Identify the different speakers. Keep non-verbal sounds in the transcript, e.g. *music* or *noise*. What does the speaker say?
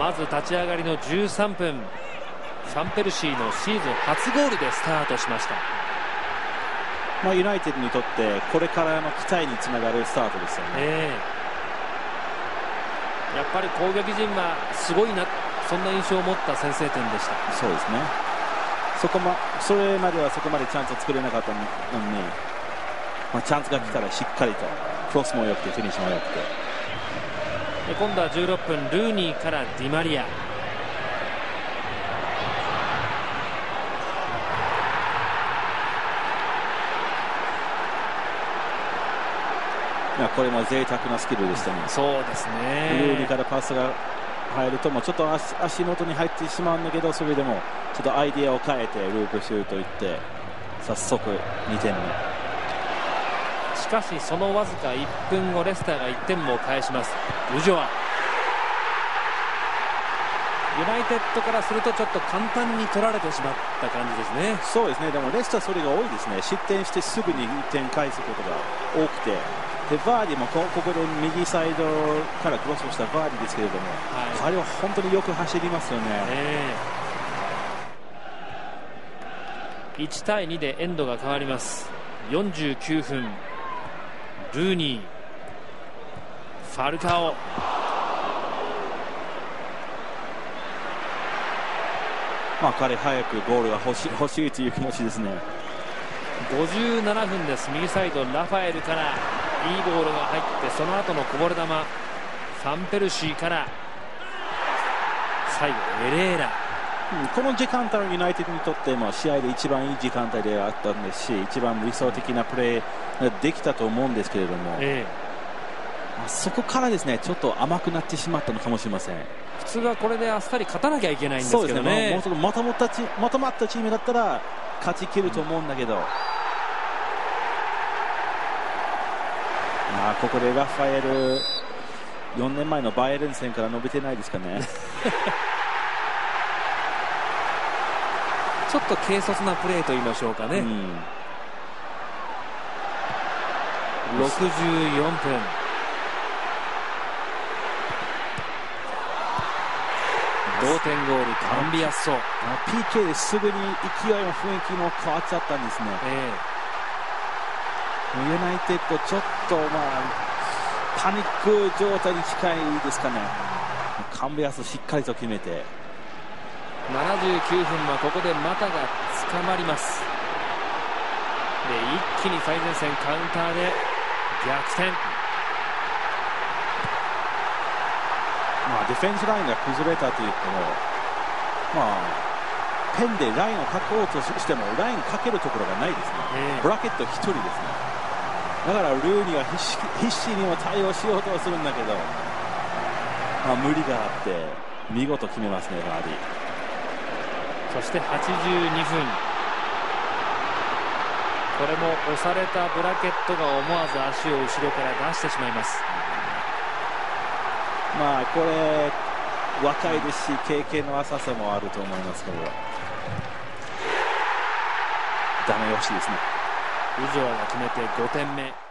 Speaker 1: まず立ち上がりの13分。ファンペルシーのシーズン初ゴールでスタートしました、
Speaker 2: まあ、ユナイテッドにとってこれからの期待につながるスタートですよね、
Speaker 1: えー、やっぱり攻撃陣はすごいなそんな印象を持った先制点でした。
Speaker 2: そうですね。そこ、ま、それまではそこまでチャンスを作れなかったのに、まあ、チャンスが来たらしっかりとクロスも良くてフィニッシュも良くて
Speaker 1: 今度は16分ルーニーからディマリア
Speaker 2: これも贅沢なスキルでしたね。
Speaker 1: そうですね。
Speaker 2: ルーニーからパスが入るともちょっと足足元に入ってしまうんだけどそれでもちょっとアイデアを変えてループシュートいって早速2点目
Speaker 1: しかしそのわずか1分後レスターが1点を返します。ウジョア。ユナイテッドからするとちょっと簡単に取られてしまった感じですね。
Speaker 2: そうですね。でもレスターそれが多いですね。失点してすぐに1点返すことが多くて。でバーディもここで右サイドからクロスをしたバーディですけれども、はい、彼は本当によく走りますよね、
Speaker 1: え。ー、1対2でエンドが変わります。49分ルーニー。ファルカオ。
Speaker 2: まあ彼早くゴールが欲し *laughs* 欲しいという気持ちですね。
Speaker 1: 57分です。右サイドラファエルからいいボールが入ってその後のこぼれ球ファンペルシーから。最後エレーラ、
Speaker 2: うん、この時間帯はユナイテッドにとっても試合で一番いい時間帯であったんですし一番理想的なプレーができたと思うんですけれども、えー、そこからですねちょっと甘くなってしまったのかもしれません。
Speaker 1: 普通はこれであっさり勝たなきゃいけないんですけどね、
Speaker 2: ね、まとまったチまとまったチームだったら勝ちきると思うんだけど、うん。まあ、ここでラファエル4年前のバイエルン戦から伸びてないですかね *laughs*
Speaker 1: ちょっと軽率なプレーと言いましょうかね、うん、64分。同点ゴールカンビアッソ。
Speaker 2: PK ですぐに勢いも雰囲気も変わっちゃったんですね、えーユナイテッドちょっとまあパニック状態に近いですかね。カンベアスしっかりと決めて
Speaker 1: 79分はここで股が捕まります。で一気に最前線カウンターで逆転。
Speaker 2: まあディフェンスラインが崩れたというとまあペンでラインを書こうとしてもラインかけるところがないですね、ブラケット1人ですね。だからルーニーは必死必死にも対応しようとするんだけど、まあ、無理があって見事決めますねバーディ
Speaker 1: そして82分。これも押されたブラケットが思わず足を後ろから出してしまいます。
Speaker 2: まあこれ若いですし経験の浅さもあると思いますけど。ダメ押しですね。
Speaker 1: ウジョアが決めて5点目